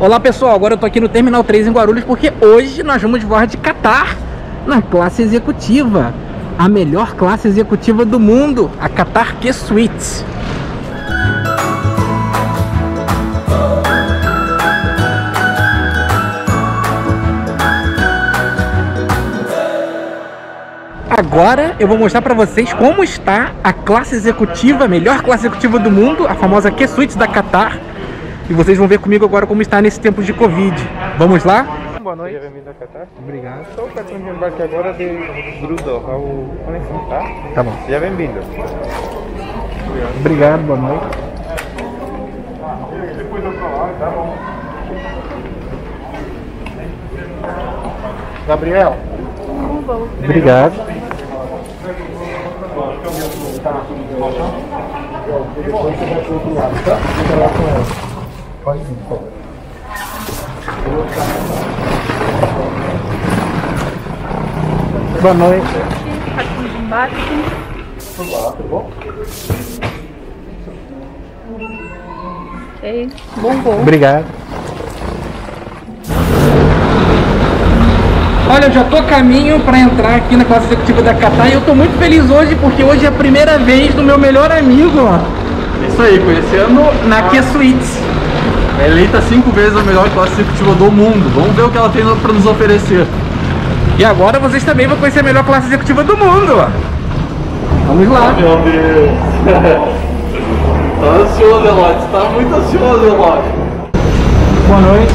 Olá pessoal, agora eu tô aqui no Terminal 3 em Guarulhos porque hoje nós vamos voar de Qatar na classe executiva. A melhor classe executiva do mundo, a Qatar Q-Suite. Agora eu vou mostrar para vocês como está a classe executiva, a melhor classe executiva do mundo, a famosa Q-Suite da Qatar. E vocês vão ver comigo agora como está nesse tempo de Covid. Vamos lá? Boa noite. Obrigado. Estou o cartão de embarque agora de Grudo ao conexão, tá? Tá bom. Seja bem-vindo. Obrigado, boa noite. Depois eu falar, tá bom. Gabriel. Obrigado. Depois você vai pro outro lado, tá? Fica lá com ela. Pode vir, por favor. Boa noite. De embarque. Olá, tudo bom? Ok. Bom voo. Obrigado. Olha, eu já tô a caminho para entrar aqui na classe executiva da Qatar e eu tô muito feliz hoje porque hoje é a primeira vez do meu melhor amigo, ó. Isso aí, conhecendo Na Q Suites. É eleita cinco vezes a melhor classe executiva do mundo. Vamos ver o que ela tem para nos oferecer. E agora vocês também vão conhecer a melhor classe executiva do mundo. Vamos lá. Meu Deus. tá ansioso, Elote. Tá muito ansioso, Elote. Boa noite.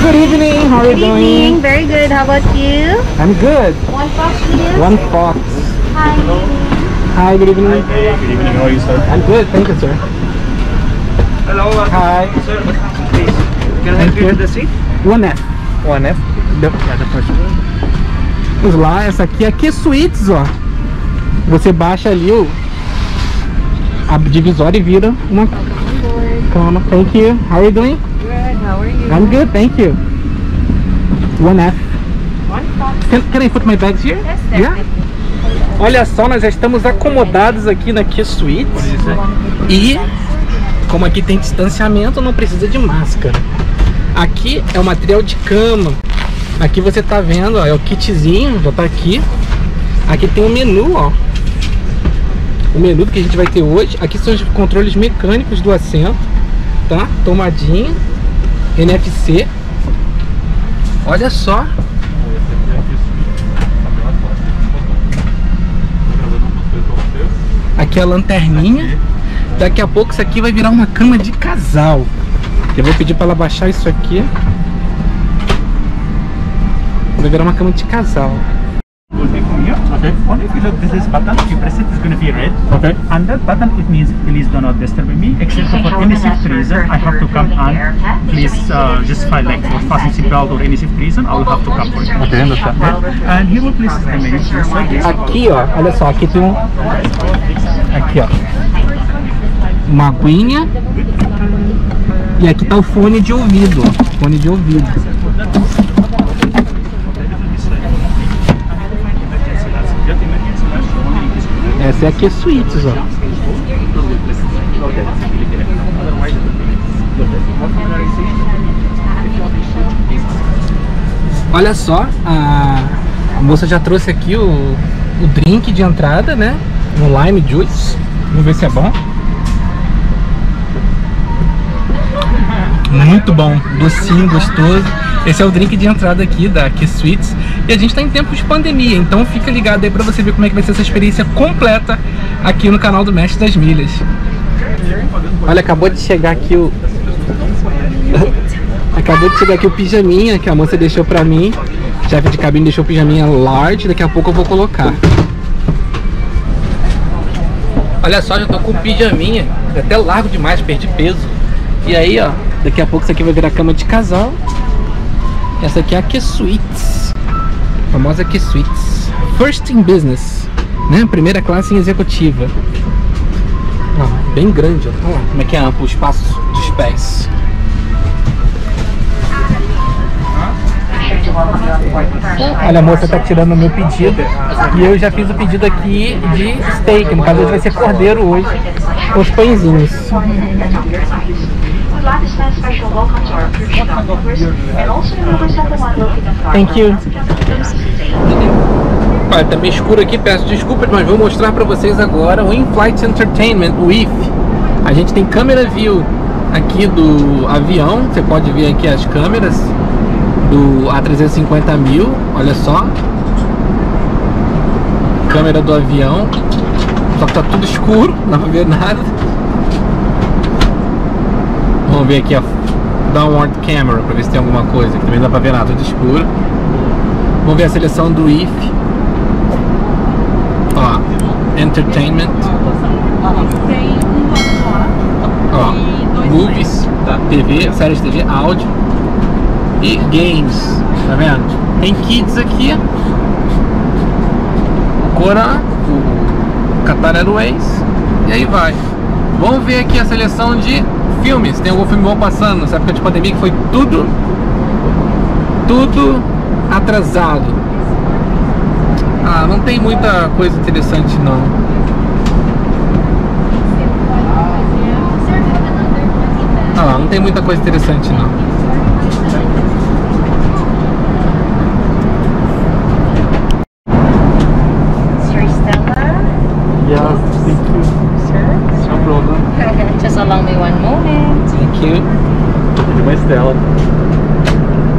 Good evening, how are you Good evening. Very good. How about you? I'm good. One box, please. One fox. Hi. Hi, good evening. Good evening, how are you, sir? I'm good, thank you, sir. Hello, Hi. sir. Please, can I help you to the seat? One F. One F. The- Vamos lá, essa aqui é Q Suites, ó. Você baixa ali o a divisória e vira uma cama. Thank you. How are you doing? Good. How are you? I'm good, thank you. One F. One box. Can, can I put my bags here? Yes, Yeah. Olha só, nós já estamos acomodados aqui na Q Suites. E como aqui tem distanciamento, não precisa de máscara. Aqui é o material de cama. Aqui você tá vendo, ó, é o kitzinho, já tá aqui. Aqui tem o menu, ó. O menu que a gente vai ter hoje. Aqui são os controles mecânicos do assento, tá? Tomadinha, NFC. Olha só. Aqui é a lanterninha. Daqui a pouco isso aqui vai virar uma cama de casal. Eu vou pedir para ela baixar isso aqui. Vai virar uma cama de casal. Okay. Only if you look, this is button. You press it, it's going to be red. Okay. And that button, it means please do not disturb me. Except for any safety reason, I have to come and please uh, justify like for fasten seatbelt or any safety reason, I will have to come for it. Okay, understand. Okay? And here will place the menu. Aqui, ó, olha só, aqui tem um. Aqui, ó. Uma aguinha. E aqui tá o fone de ouvido, ó. Fone de ouvido. Essa é a Q Suites, ó. Olha só, a, a moça já trouxe aqui o, o drink de entrada, né? Um lime juice. Vamos ver se é bom. Muito bom, docinho, gostoso. Esse é o drink de entrada aqui da Q Sweets. E a gente tá em tempos de pandemia, então fica ligado aí pra você ver como é que vai ser essa experiência completa aqui no canal do Mestre das Milhas. Olha, acabou de chegar aqui o. acabou de chegar aqui o pijaminha que a moça deixou pra mim. O chefe de cabine deixou o pijaminha large, daqui a pouco eu vou colocar. Olha só, já tô com pijaminha, até largo demais, perdi peso. E aí, ó, daqui a pouco isso aqui vai virar cama de casal. Essa aqui é a Q-Suites. A famosa Q-Suites. First in business, né? Primeira classe em executiva. Ó, bem grande, ó. Como é que é amplo o espaço dos pés. Olha, a moça tá tirando o meu pedido e eu já fiz o pedido aqui de steak. No caso, hoje vai ser cordeiro hoje, com os pãezinhos. Thank you. Olha, tá meio escuro aqui, peço desculpas, mas vou mostrar pra vocês agora o In-Flight Entertainment, o IF. A gente tem câmera view aqui do avião, você pode ver aqui as câmeras do A350 olha só. Câmera do avião, só que tá tudo escuro, não dá pra ver nada. Vamos ver aqui a downward camera pra ver se tem alguma coisa, que também não dá pra ver nada, tudo escuro. Vamos ver a seleção do IF. Ó, Entertainment. Ó, Movies? TV, séries de TV, áudio e Games, tá vendo? Tem Kids aqui. O Cora, o Qatar Airways e aí vai. Vamos ver aqui a seleção de filmes. Tem algum filme bom passando nessa época de pandemia que foi tudo tudo atrasado. Ah, não tem muita coisa interessante não. Ah não tem muita coisa interessante não.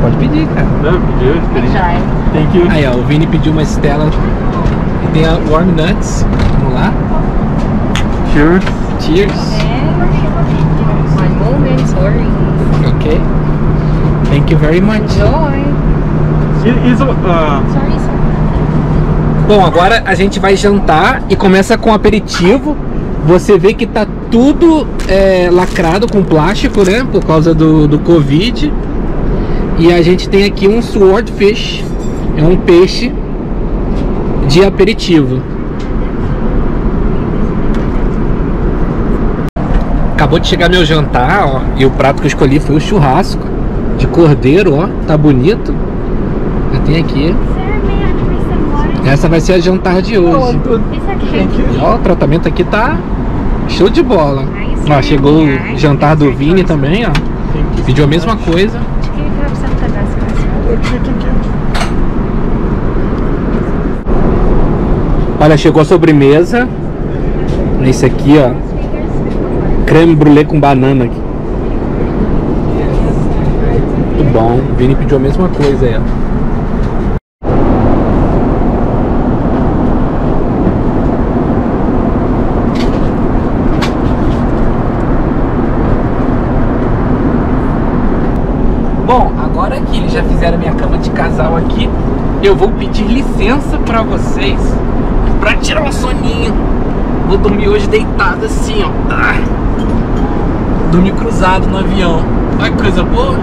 Pode pedir, cara. Não, pediu, esperi. Enjoy. Thank you. Aí, ó, o Vini pediu uma Stella. E tem a Warm Nuts. Vamos lá. Cheers. Cheers. One moment, sorry. Ok. Thank you very much. Enjoy. Isso, ah, Sorry. Bom, agora a gente vai jantar e começa com aperitivo. Você vê que tá tudo é, lacrado com plástico, né? Por causa do, do Covid. E a gente tem aqui um swordfish. É um peixe de aperitivo. Acabou de chegar meu jantar, ó. E o prato que eu escolhi foi o churrasco de cordeiro, ó. Tá bonito. Já tem aqui. Essa vai ser a jantar de hoje. E, ó, o tratamento aqui tá show de bola. Ó, chegou o jantar do Vini também, ó. Pediu a mesma coisa. Olha, chegou a sobremesa. Esse aqui, ó. Creme brulee com banana aqui. Muito bom. O Vini pediu a mesma coisa aí, ó. Bom, agora que eles já fizeram minha cama de casal aqui, eu vou pedir licença pra vocês pra tirar um soninho. Vou dormir hoje deitado assim, ó. Ah. Dormir cruzado no avião. Olha que coisa boa.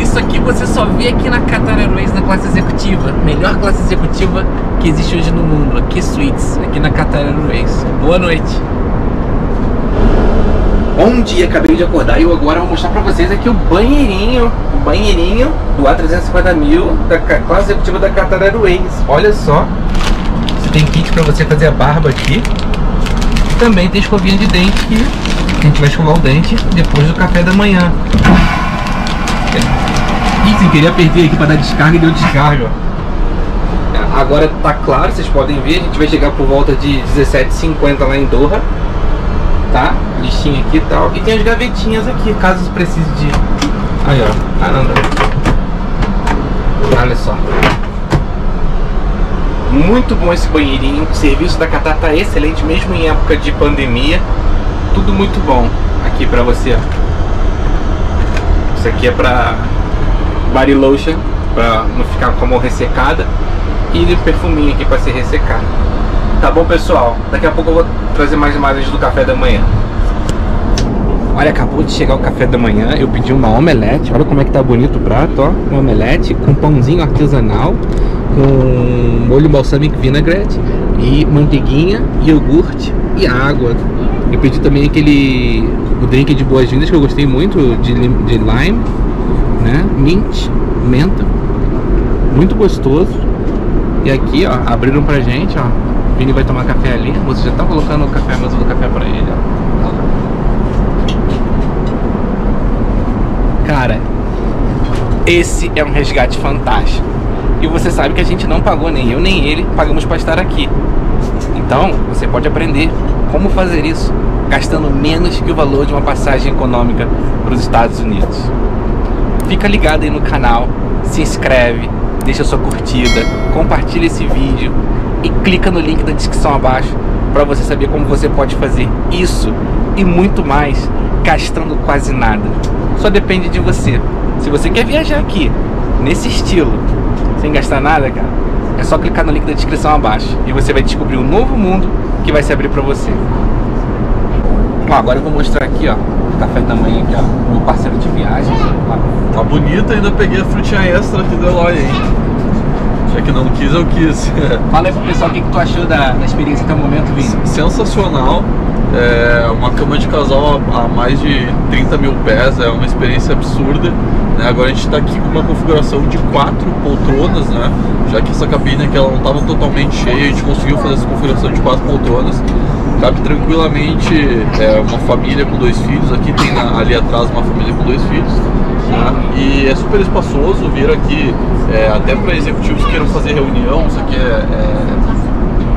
Isso aqui você só vê aqui na Qatar Airways na classe executiva. Melhor classe executiva que existe hoje no mundo. Aqui Suites, aqui na Qatar Airways. Boa noite. Bom dia, acabei de acordar e eu agora vou mostrar pra vocês aqui o banheirinho, o banheirinho do A350 mil da classe executiva da Qatar Airways. Olha só, você tem kit pra você fazer a barba aqui. Também tem escovinha de dente que a gente vai escovar o dente depois do café da manhã. Ih, sem querer apertei aqui pra dar descarga e deu descarga. Agora tá claro, vocês podem ver, a gente vai chegar por volta de 17h50 lá em Doha tá? Listinha aqui e tal. E tem as gavetinhas aqui, caso precise de. Aí, ó. Caramba. Olha só. Muito bom esse banheirinho. O serviço da Qatar tá excelente, mesmo em época de pandemia. Tudo muito bom aqui pra você. ó. Isso aqui é pra body lotion, pra não ficar com a mão ressecada. E perfuminho aqui pra se ressecar. Tá bom, pessoal? Daqui a pouco eu vou trazer mais imagens do café da manhã. Olha, acabou de chegar o café da manhã. Eu pedi uma omelete. Olha como é que tá bonito o prato, ó. Uma omelete com pãozinho artesanal, com molho balsamic vinaigrette e manteiguinha, iogurte e água. Eu pedi também aquele o drink de boas-vindas que eu gostei muito de, de lime, né? Mint, menta muito gostoso. E aqui, ó, abriram pra gente, ó. Vini vai tomar café ali. Moça já tá colocando o café, a mesa do café pra ele, ó. Cara, esse é um resgate fantástico. E você sabe que a gente não pagou, nem eu nem ele, pagamos para estar aqui. Então, você pode aprender como fazer isso, gastando menos que o valor de uma passagem econômica para os Estados Unidos. Fica ligado aí no canal, se inscreve, deixa sua curtida, compartilha esse vídeo e clica no link da descrição abaixo para você saber como você pode fazer isso e muito mais gastando quase nada. Só depende de você. Se você quer viajar aqui nesse estilo, sem gastar nada, cara, é só clicar no link da descrição abaixo e você vai descobrir um novo mundo que vai se abrir para você. Ó, agora eu vou mostrar aqui, ó, o café da manhã aqui, ó, meu parceiro de viagem. Ó. Tá bonito, ainda peguei a frutinha extra aqui do Eloy, hein? Já que não quis, eu quis. Fala aí pro pessoal o que, que tu achou da, da experiência até o momento, Vini. Sensacional. É uma cama de casal a mais de 30 mil pés, é uma experiência absurda. né? Agora a gente está aqui com uma configuração de quatro poltronas, né? Já que essa cabine aqui ela não estava totalmente cheia, a gente conseguiu fazer essa configuração de quatro poltronas. Cabe tranquilamente é, uma família com dois filhos. Aqui tem na- ali atrás uma família com dois filhos. né? E é super espaçoso vir aqui, é, até para executivos que queiram fazer reunião. Isso aqui é,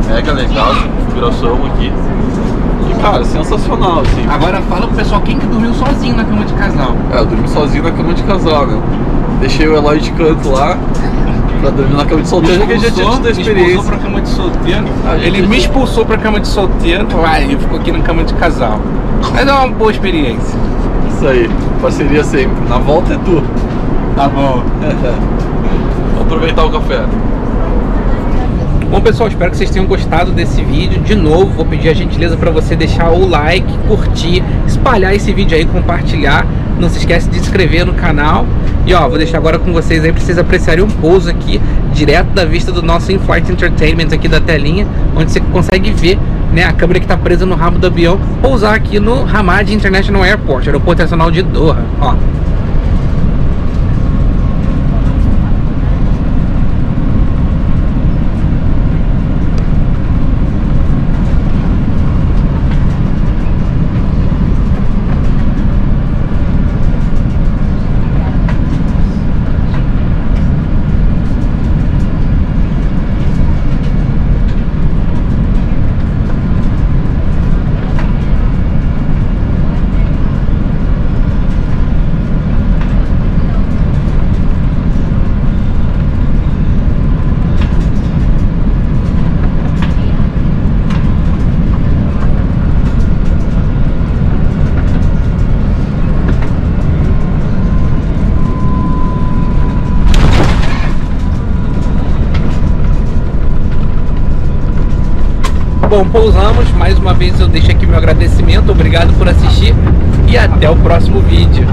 é mega legal, configuração aqui. E cara, sensacional, assim. Agora fala pro pessoal quem que dormiu sozinho na cama de casal. É, eu dormi sozinho na cama de casal, né? Deixei o Eloy de canto lá pra dormir na cama de solteiro, já que ele já tinha tido a me expulsou experiência. pra cama de solteiro. Ele me expulsou pra cama de solteiro, vai, ele ficou aqui na cama de casal. Mas é uma boa experiência. Isso aí, parceria sempre. Na volta é tu. Tá bom. Vou aproveitar o café. Bom pessoal, espero que vocês tenham gostado desse vídeo. De novo, vou pedir a gentileza para você deixar o like, curtir, espalhar esse vídeo aí, compartilhar. Não se esquece de se inscrever no canal. E ó, vou deixar agora com vocês aí para vocês apreciarem um pouso aqui, direto da vista do nosso In-Flight Entertainment aqui da telinha, onde você consegue ver né, a câmera que está presa no rabo do avião pousar aqui no Hamad International Airport, aeroporto nacional de Doha. Ó. Bom, pousamos. Mais uma vez eu deixo aqui meu agradecimento. Obrigado por assistir e até o próximo vídeo.